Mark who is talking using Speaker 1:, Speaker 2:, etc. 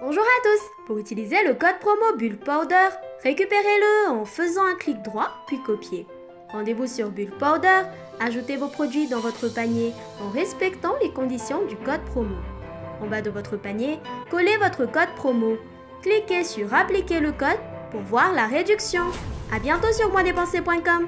Speaker 1: Bonjour à tous Pour utiliser le code promo Bulk Powder, récupérez-le en faisant un clic droit puis copier. Rendez-vous sur Bulk Powder, ajoutez vos produits dans votre panier en respectant les conditions du code promo. En bas de votre panier, collez votre code promo. Cliquez sur Appliquer le code pour voir la réduction. A bientôt sur moindépenser.com